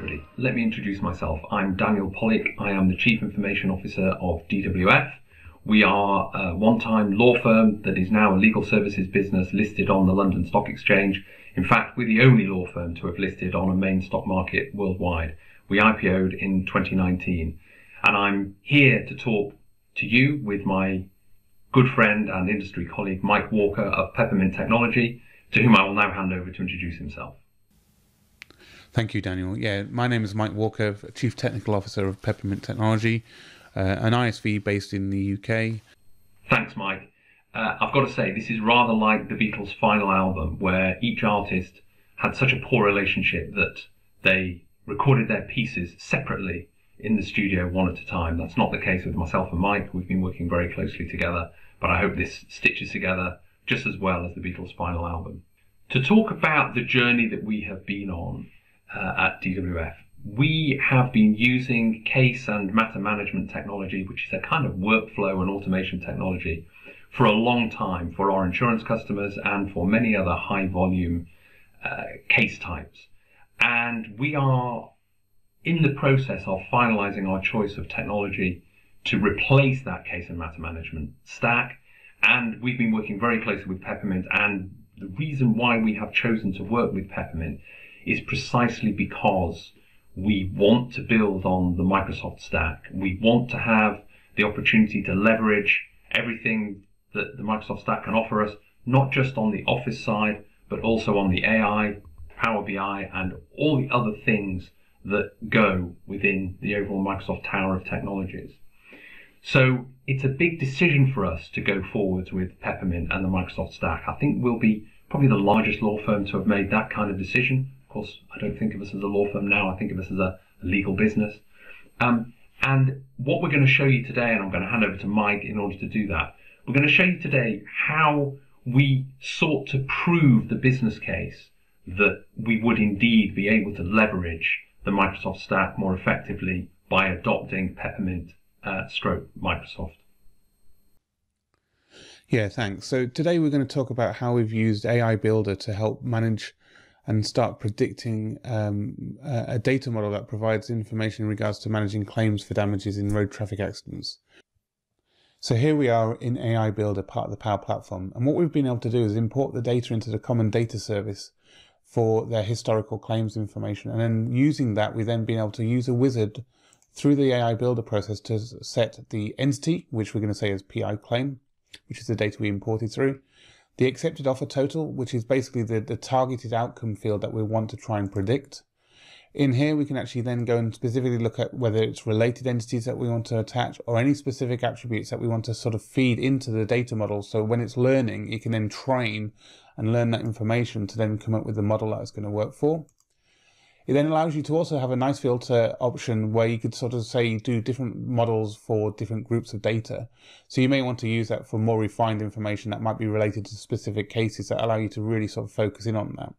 everybody. Let me introduce myself. I'm Daniel Pollick. I am the Chief Information Officer of DWF. We are a one-time law firm that is now a legal services business listed on the London Stock Exchange. In fact, we're the only law firm to have listed on a main stock market worldwide. We IPO'd in 2019. And I'm here to talk to you with my good friend and industry colleague Mike Walker of Peppermint Technology, to whom I will now hand over to introduce himself. Thank you, Daniel. Yeah, my name is Mike Walker, Chief Technical Officer of Peppermint Technology, uh, an ISV based in the UK. Thanks, Mike. Uh, I've got to say, this is rather like the Beatles' final album, where each artist had such a poor relationship that they recorded their pieces separately in the studio one at a time. That's not the case with myself and Mike. We've been working very closely together, but I hope this stitches together just as well as the Beatles' final album. To talk about the journey that we have been on, uh, at DWF. We have been using case and matter management technology, which is a kind of workflow and automation technology, for a long time for our insurance customers and for many other high volume uh, case types. And we are in the process of finalizing our choice of technology to replace that case and matter management stack. And we've been working very closely with Peppermint. And the reason why we have chosen to work with Peppermint is precisely because we want to build on the Microsoft stack. We want to have the opportunity to leverage everything that the Microsoft stack can offer us, not just on the Office side, but also on the AI, Power BI, and all the other things that go within the overall Microsoft Tower of Technologies. So it's a big decision for us to go forwards with Peppermint and the Microsoft stack. I think we'll be probably the largest law firm to have made that kind of decision. Of course, I don't think of us as a law firm now. I think of us as a, a legal business. Um, and what we're going to show you today, and I'm going to hand over to Mike in order to do that, we're going to show you today how we sought to prove the business case that we would indeed be able to leverage the Microsoft stack more effectively by adopting Peppermint uh, stroke Microsoft. Yeah, thanks. So today we're going to talk about how we've used AI Builder to help manage and start predicting um, a data model that provides information in regards to managing claims for damages in road traffic accidents. So here we are in AI Builder, part of the Power Platform. And what we've been able to do is import the data into the common data service for their historical claims information. And then using that, we've then been able to use a wizard through the AI Builder process to set the entity, which we're going to say is PI claim, which is the data we imported through, the accepted offer total, which is basically the, the targeted outcome field that we want to try and predict. In here, we can actually then go and specifically look at whether it's related entities that we want to attach or any specific attributes that we want to sort of feed into the data model. So when it's learning, it can then train and learn that information to then come up with the model that it's going to work for. It then allows you to also have a nice filter option where you could sort of say do different models for different groups of data. So you may want to use that for more refined information that might be related to specific cases that allow you to really sort of focus in on that.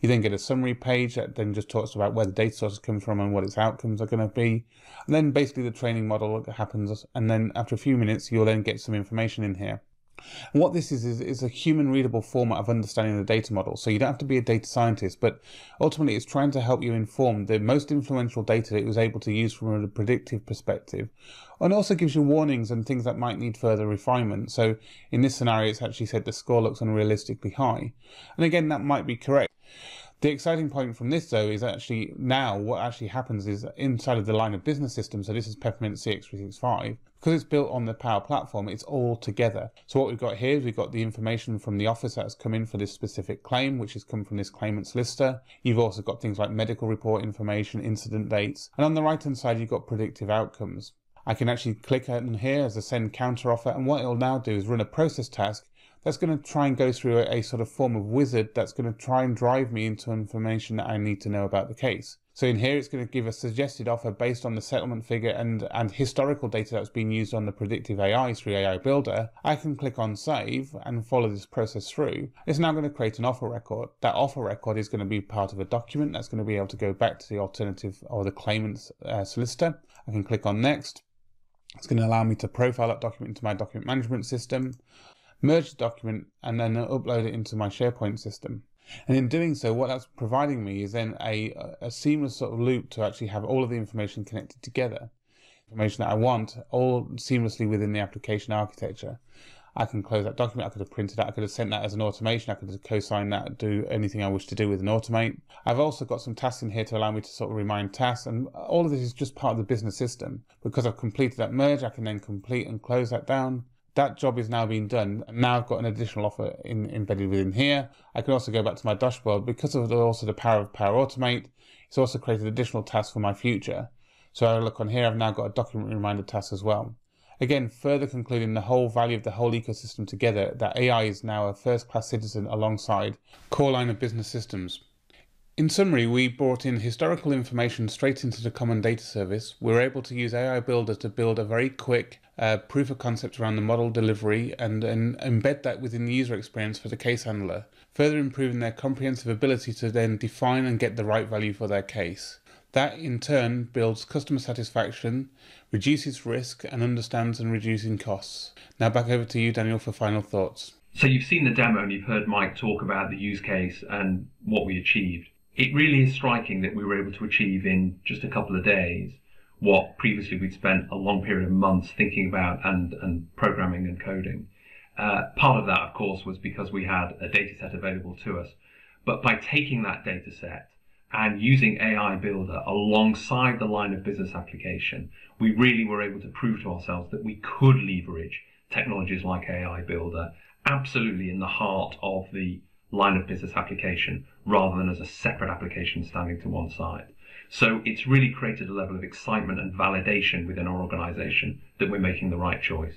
You then get a summary page that then just talks about where the data sources come from and what its outcomes are going to be. And then basically the training model happens. And then after a few minutes, you'll then get some information in here. What this is, is, is a human readable format of understanding the data model. So you don't have to be a data scientist, but ultimately it's trying to help you inform the most influential data that it was able to use from a predictive perspective. And also gives you warnings and things that might need further refinement. So in this scenario, it's actually said the score looks unrealistically high. And again, that might be correct. The exciting point from this, though, is actually now what actually happens is inside of the line of business system. So this is Peppermint CX365. Because it's built on the Power Platform, it's all together. So what we've got here is we've got the information from the office that has come in for this specific claim, which has come from this claimant's lister. You've also got things like medical report information, incident dates, and on the right hand side you've got predictive outcomes. I can actually click on here as a send counter offer, and what it'll now do is run a process task that's going to try and go through a, a, sort of form of wizard that's going to try and drive me into information that I need to know about the case. So in here, it's going to give a suggested offer based on the settlement figure and, and historical data that's been used on the predictive AI through AI Builder. I can click on save and follow this process through. It's now going to create an offer record. That offer record is going to be part of a document that's going to be able to go back to the alternative or the claimant's uh, solicitor. I can click on next. It's going to allow me to profile that document into my document management system merge the document, and then upload it into my SharePoint system. And in doing so, what that's providing me is then a, a seamless sort of loop to actually have all of the information connected together. Information that I want all seamlessly within the application architecture. I can close that document. I could have printed that. I could have sent that as an automation. I could have co-signed that, do anything I wish to do with an automate. I've also got some tasks in here to allow me to sort of remind tasks. And all of this is just part of the business system. Because I've completed that merge, I can then complete and close that down. That job is now being done. Now I've got an additional offer in, embedded within here. I can also go back to my dashboard because of also the power of Power Automate. It's also created additional tasks for my future. So I look on here, I've now got a document reminder task as well. Again, further concluding the whole value of the whole ecosystem together, that AI is now a first class citizen alongside core line of business systems. In summary, we brought in historical information straight into the common data service. We were able to use AI Builder to build a very quick uh, proof of concept around the model delivery and, and embed that within the user experience for the case handler, further improving their comprehensive ability to then define and get the right value for their case. That in turn builds customer satisfaction, reduces risk, and understands and reducing costs. Now back over to you, Daniel, for final thoughts. So you've seen the demo and you've heard Mike talk about the use case and what we achieved. It really is striking that we were able to achieve in just a couple of days what previously we'd spent a long period of months thinking about and, and programming and coding. Uh, part of that, of course, was because we had a data set available to us. But by taking that data set and using AI Builder alongside the line of business application, we really were able to prove to ourselves that we could leverage technologies like AI Builder absolutely in the heart of the line of business application rather than as a separate application standing to one side. So it's really created a level of excitement and validation within our organization that we're making the right choice.